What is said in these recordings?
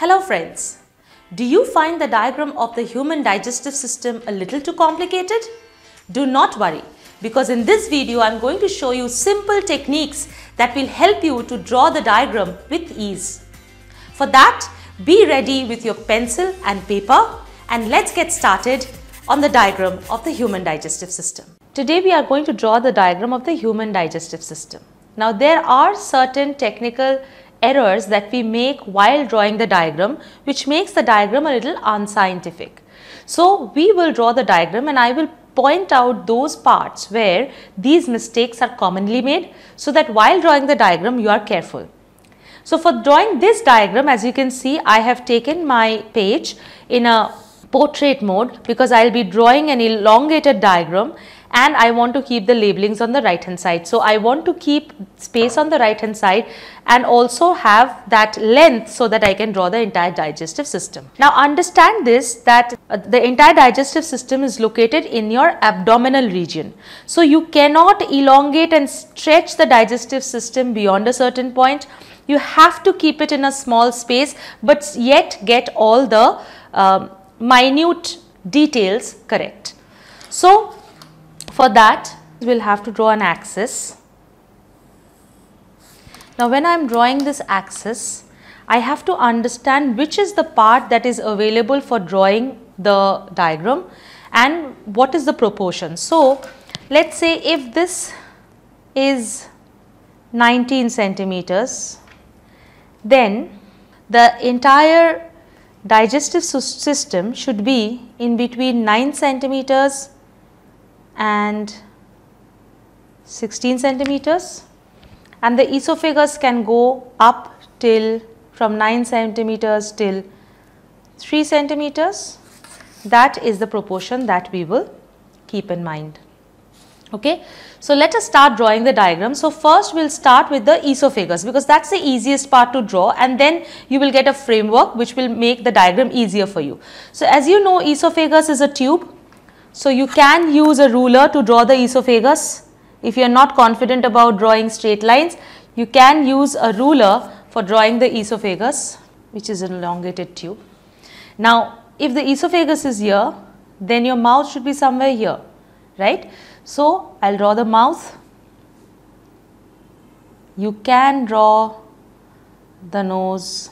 Hello friends. Do you find the diagram of the human digestive system a little too complicated? Do not worry because in this video I am going to show you simple techniques that will help you to draw the diagram with ease. For that, be ready with your pencil and paper and let's get started on the diagram of the human digestive system. Today we are going to draw the diagram of the human digestive system. Now there are certain technical errors that we make while drawing the diagram which makes the diagram a little unscientific. So we will draw the diagram and I will point out those parts where these mistakes are commonly made so that while drawing the diagram you are careful. So for drawing this diagram as you can see I have taken my page in a portrait mode because I will be drawing an elongated diagram and I want to keep the labelings on the right hand side. So I want to keep space on the right hand side and also have that length so that I can draw the entire digestive system. Now understand this that uh, the entire digestive system is located in your abdominal region. So you cannot elongate and stretch the digestive system beyond a certain point. You have to keep it in a small space but yet get all the um, minute details correct. So for that, we will have to draw an axis. Now, when I am drawing this axis, I have to understand which is the part that is available for drawing the diagram and what is the proportion. So, let us say if this is 19 centimeters, then the entire digestive system should be in between 9 centimeters and 16 centimeters. And the esophagus can go up till from 9 centimeters till 3 centimeters. That is the proportion that we will keep in mind. Okay? So let us start drawing the diagram. So first we'll start with the esophagus because that's the easiest part to draw and then you will get a framework which will make the diagram easier for you. So as you know esophagus is a tube so you can use a ruler to draw the esophagus. If you are not confident about drawing straight lines, you can use a ruler for drawing the esophagus which is an elongated tube. Now if the esophagus is here, then your mouth should be somewhere here, right. So I will draw the mouth. You can draw the nose,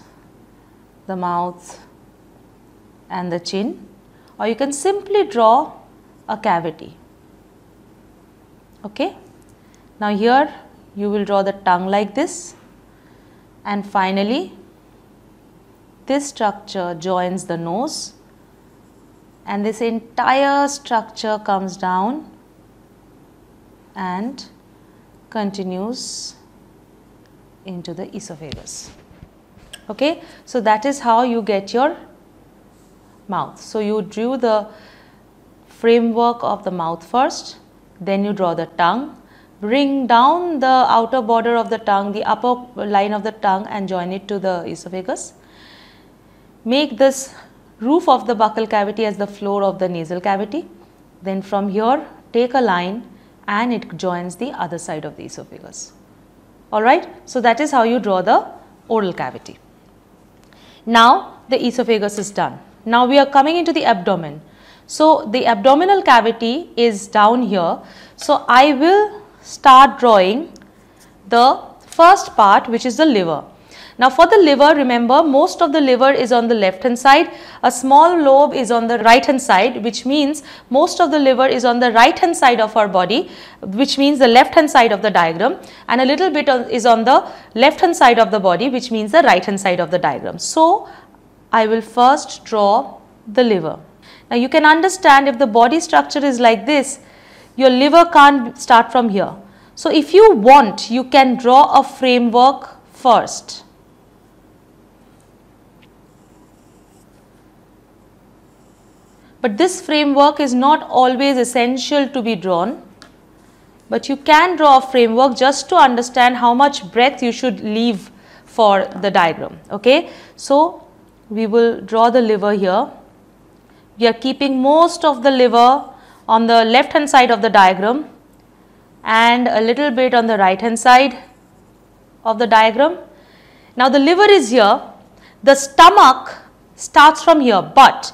the mouth and the chin or you can simply draw a cavity. Okay. Now here you will draw the tongue like this and finally this structure joins the nose and this entire structure comes down and continues into the esophagus. Okay. So, that is how you get your mouth. So, you drew the framework of the mouth first, then you draw the tongue, bring down the outer border of the tongue, the upper line of the tongue and join it to the esophagus. Make this roof of the buccal cavity as the floor of the nasal cavity. Then from here take a line and it joins the other side of the esophagus. Alright, so that is how you draw the oral cavity. Now the esophagus is done. Now we are coming into the abdomen. So, the abdominal cavity is down here. So, I will start drawing the first part which is the liver. Now, for the liver remember most of the liver is on the left hand side, a small lobe is on the right hand side which means most of the liver is on the right hand side of our body which means the left hand side of the diagram and a little bit is on the left hand side of the body which means the right hand side of the diagram. So, I will first draw the liver. Now you can understand if the body structure is like this, your liver can't start from here. So if you want, you can draw a framework first. But this framework is not always essential to be drawn. But you can draw a framework just to understand how much breadth you should leave for the diagram. Okay. So, we will draw the liver here we are keeping most of the liver on the left hand side of the diagram and a little bit on the right hand side of the diagram. Now the liver is here, the stomach starts from here but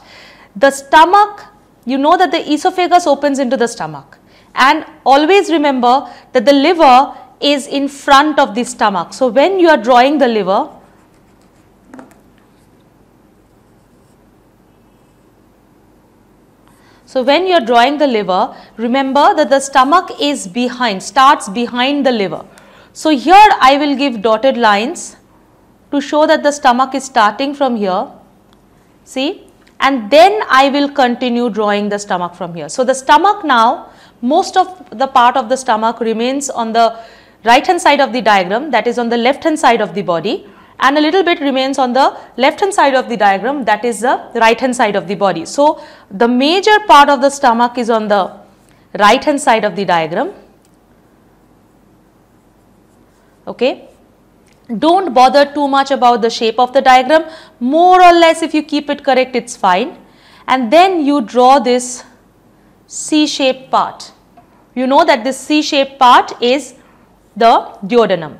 the stomach you know that the esophagus opens into the stomach and always remember that the liver is in front of the stomach. So, when you are drawing the liver So, when you are drawing the liver, remember that the stomach is behind, starts behind the liver. So, here I will give dotted lines to show that the stomach is starting from here, see and then I will continue drawing the stomach from here. So, the stomach now, most of the part of the stomach remains on the right hand side of the diagram that is on the left hand side of the body and a little bit remains on the left hand side of the diagram that is the right hand side of the body. So, the major part of the stomach is on the right hand side of the diagram. Okay. Do not bother too much about the shape of the diagram more or less if you keep it correct it is fine and then you draw this C shaped part. You know that this C shaped part is the duodenum.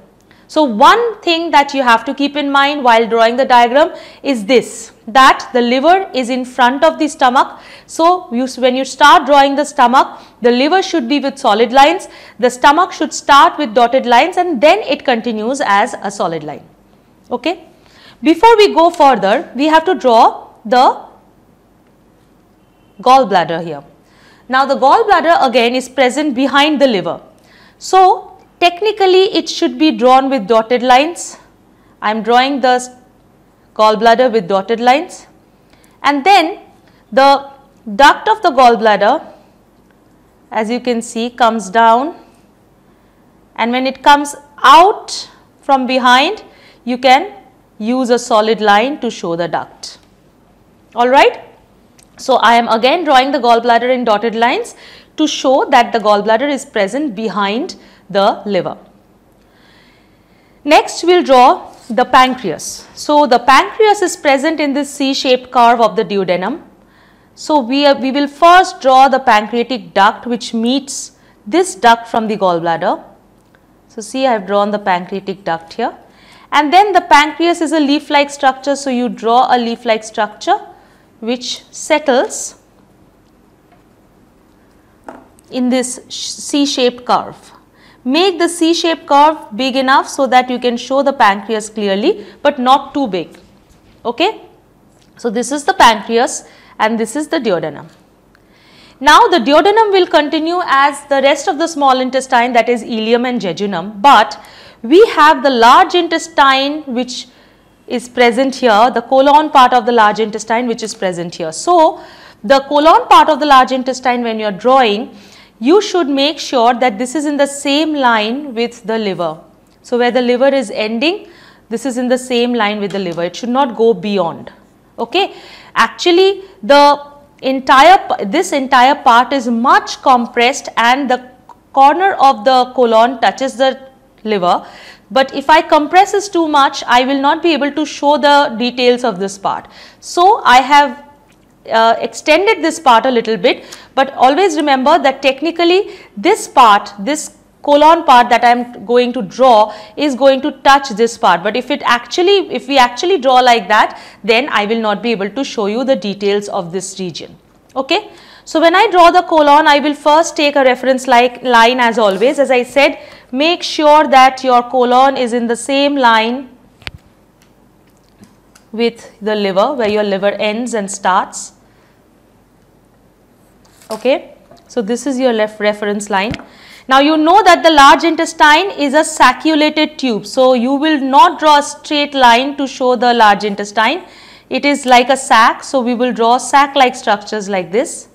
So, one thing that you have to keep in mind while drawing the diagram is this that the liver is in front of the stomach. So, you, when you start drawing the stomach, the liver should be with solid lines, the stomach should start with dotted lines and then it continues as a solid line. Okay. Before we go further, we have to draw the gallbladder here. Now, the gallbladder again is present behind the liver. So, Technically, it should be drawn with dotted lines. I am drawing the gallbladder with dotted lines and then the duct of the gallbladder as you can see comes down and when it comes out from behind you can use a solid line to show the duct. Alright. So, I am again drawing the gallbladder in dotted lines to show that the gallbladder is present behind the liver. Next we will draw the pancreas. So, the pancreas is present in this C-shaped curve of the duodenum. So, we, are, we will first draw the pancreatic duct which meets this duct from the gallbladder. So, see I have drawn the pancreatic duct here and then the pancreas is a leaf-like structure. So, you draw a leaf-like structure which settles in this C-shaped curve. Make the C-shaped curve big enough so that you can show the pancreas clearly but not too big. Okay? So, this is the pancreas and this is the duodenum. Now, the duodenum will continue as the rest of the small intestine that is ileum and jejunum, but we have the large intestine which is present here, the colon part of the large intestine which is present here. So, the colon part of the large intestine when you are drawing you should make sure that this is in the same line with the liver. So, where the liver is ending, this is in the same line with the liver. It should not go beyond. Okay. Actually, the entire, this entire part is much compressed and the corner of the colon touches the liver. But if I compress this too much, I will not be able to show the details of this part. So, I have uh, extended this part a little bit, but always remember that technically this part, this colon part that I am going to draw is going to touch this part. But if it actually, if we actually draw like that, then I will not be able to show you the details of this region. Okay. So, when I draw the colon, I will first take a reference like line as always. As I said, make sure that your colon is in the same line with the liver where your liver ends and starts. Okay. So, this is your left reference line. Now, you know that the large intestine is a sacculated tube. So, you will not draw a straight line to show the large intestine. It is like a sac. So, we will draw sac like structures like this.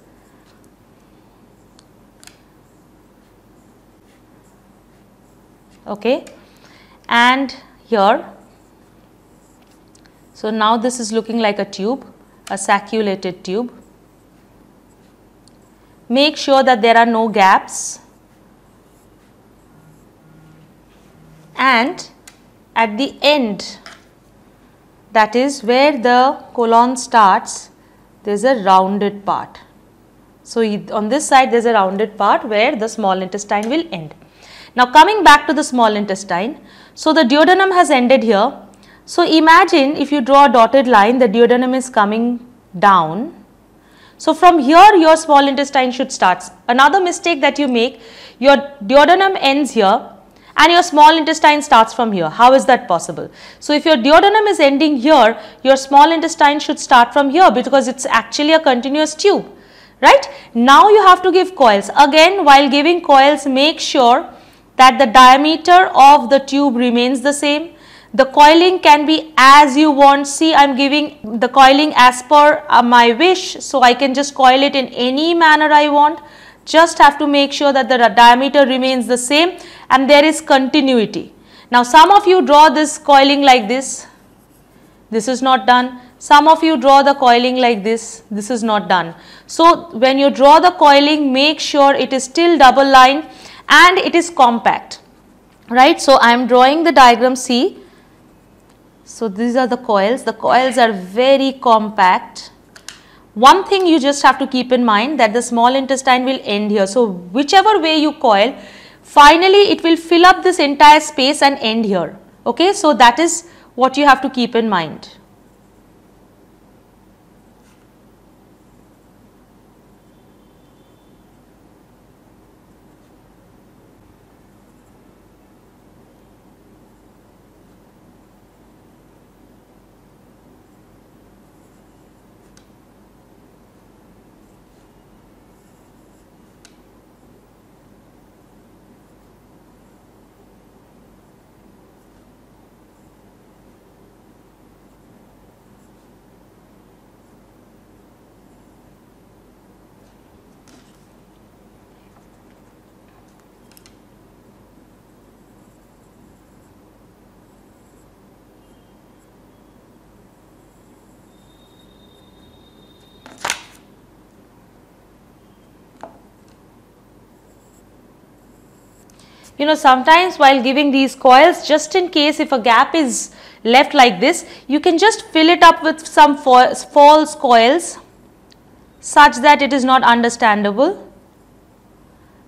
Okay. And here so, now this is looking like a tube, a sacculated tube. Make sure that there are no gaps and at the end that is where the colon starts there is a rounded part. So, on this side there is a rounded part where the small intestine will end. Now, coming back to the small intestine. So, the duodenum has ended here So imagine if you draw a dotted line, the duodenum is coming down. So from here your small intestine should start. Another mistake that you make, your duodenum ends here and your small intestine starts from here. How is that possible? So if your duodenum is ending here, your small intestine should start from here because it's actually a continuous tube, right? Now you have to give coils. Again, while giving coils, make sure that the diameter of the tube remains the same the coiling can be as you want. See, I am giving the coiling as per uh, my wish. So, I can just coil it in any manner I want. Just have to make sure that the diameter remains the same and there is continuity. Now, some of you draw this coiling like this. This is not done. Some of you draw the coiling like this. This is not done. So, when you draw the coiling, make sure it is still double line and it is compact. Right. So, I am drawing the diagram C so these are the coils. The coils are very compact. One thing you just have to keep in mind that the small intestine will end here. So whichever way you coil, finally it will fill up this entire space and end here. Okay, so that is what you have to keep in mind. You know sometimes while giving these coils just in case if a gap is left like this you can just fill it up with some false coils such that it is not understandable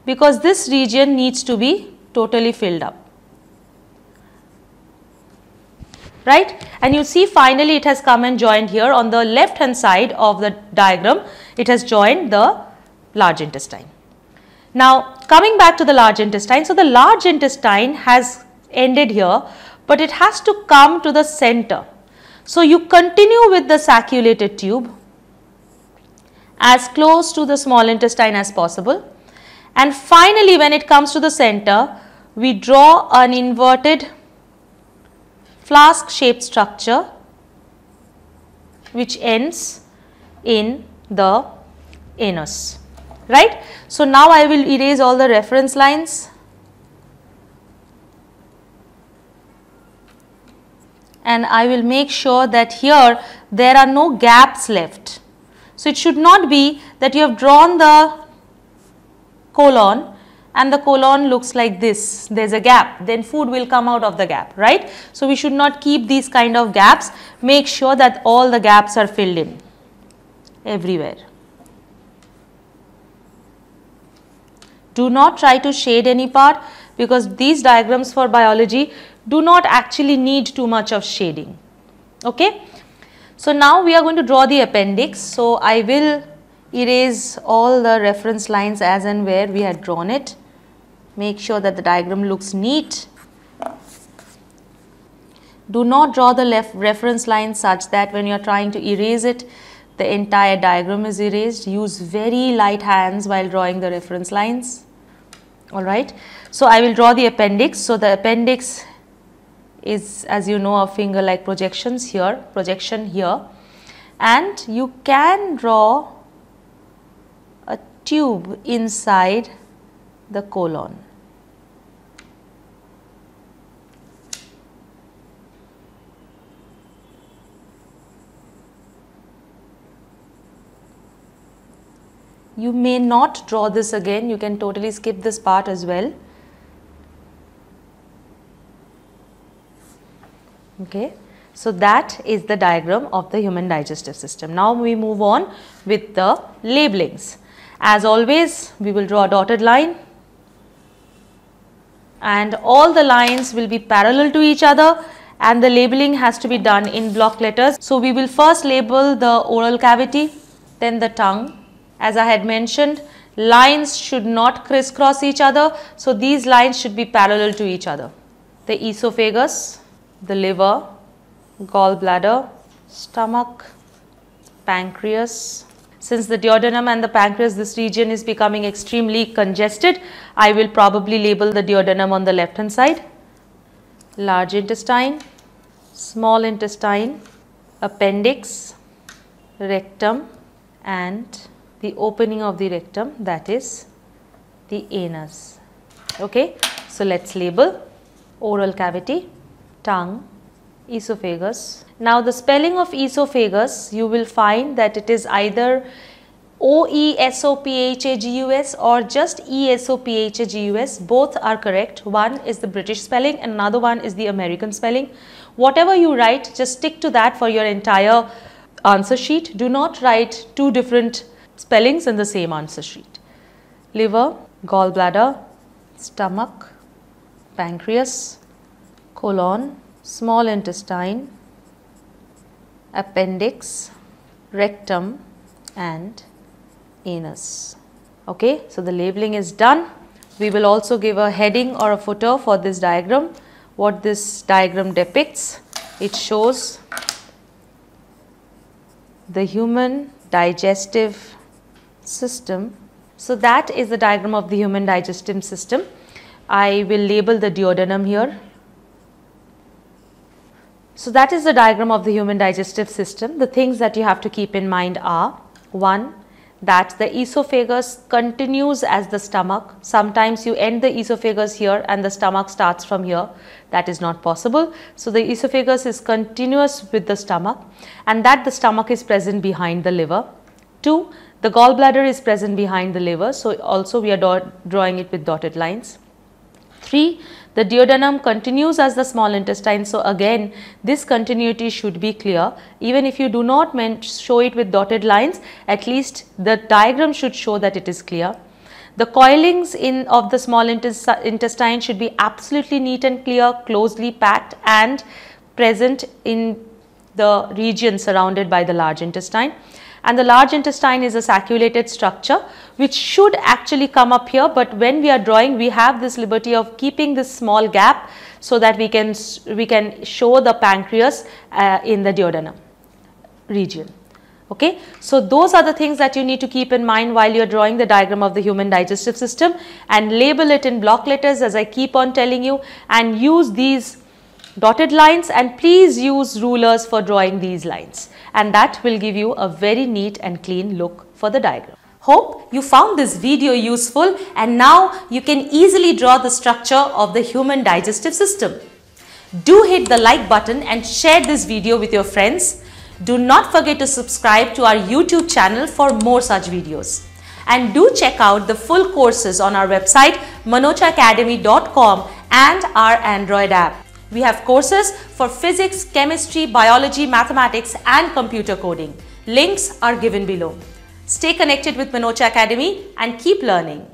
because this region needs to be totally filled up. Right? And you see finally it has come and joined here on the left hand side of the diagram. It has joined the large intestine. Now coming back to the large intestine, so the large intestine has ended here but it has to come to the center. So you continue with the sacculated tube as close to the small intestine as possible. And finally when it comes to the center we draw an inverted flask shaped structure which ends in the anus right. So, now I will erase all the reference lines and I will make sure that here there are no gaps left. So, it should not be that you have drawn the colon and the colon looks like this, there is a gap, then food will come out of the gap, right. So, we should not keep these kind of gaps, make sure that all the gaps are filled in everywhere. Do not try to shade any part because these diagrams for biology do not actually need too much of shading. Okay. So, now we are going to draw the appendix. So, I will erase all the reference lines as and where we had drawn it. Make sure that the diagram looks neat. Do not draw the left reference line such that when you are trying to erase it, the entire diagram is erased. Use very light hands while drawing the reference lines all right. So, I will draw the appendix. So, the appendix is as you know a finger like projections here, projection here and you can draw a tube inside the colon. You may not draw this again, you can totally skip this part as well. Okay. So, that is the diagram of the human digestive system. Now, we move on with the labelings. As always, we will draw a dotted line and all the lines will be parallel to each other and the labeling has to be done in block letters. So we will first label the oral cavity, then the tongue. As I had mentioned, lines should not crisscross each other. So these lines should be parallel to each other. The esophagus, the liver, gallbladder, stomach, pancreas. Since the duodenum and the pancreas, this region is becoming extremely congested, I will probably label the duodenum on the left hand side large intestine, small intestine, appendix, rectum and the opening of the rectum that is the anus. Okay. So, let us label oral cavity, tongue, esophagus. Now, the spelling of esophagus you will find that it is either O-E-S-O-P-H-A-G-U-S or just E-S-O-P-H-A-G-U-S both are correct. One is the British spelling and another one is the American spelling. Whatever you write just stick to that for your entire answer sheet. Do not write two different spellings in the same answer sheet. Liver, gallbladder, stomach, pancreas, colon, small intestine, appendix, rectum and anus. Okay, so the labeling is done. We will also give a heading or a footer for this diagram. What this diagram depicts, it shows the human digestive system. So that is the diagram of the human digestive system. I will label the duodenum here. So that is the diagram of the human digestive system. The things that you have to keep in mind are 1 that the esophagus continues as the stomach. Sometimes you end the esophagus here and the stomach starts from here. That is not possible. So, the esophagus is continuous with the stomach and that the stomach is present behind the liver. 2. The gallbladder is present behind the liver. So, also we are drawing it with dotted lines. 3. The duodenum continues as the small intestine. So, again this continuity should be clear. Even if you do not show it with dotted lines, at least the diagram should show that it is clear. The coilings in of the small intestine should be absolutely neat and clear, closely packed and present in the region surrounded by the large intestine and the large intestine is a sacculated structure which should actually come up here. But when we are drawing we have this liberty of keeping this small gap so that we can we can show the pancreas uh, in the duodenum region. Okay? So those are the things that you need to keep in mind while you are drawing the diagram of the human digestive system. And label it in block letters as i keep on telling you. And use these dotted lines. And please use rulers for drawing these lines and that will give you a very neat and clean look for the diagram. Hope you found this video useful and now you can easily draw the structure of the human digestive system. Do hit the like button and share this video with your friends. Do not forget to subscribe to our YouTube channel for more such videos. And do check out the full courses on our website manochaacademy.com and our Android app. We have courses for physics, chemistry, biology, mathematics and computer coding. Links are given below. Stay connected with Manocha Academy and keep learning.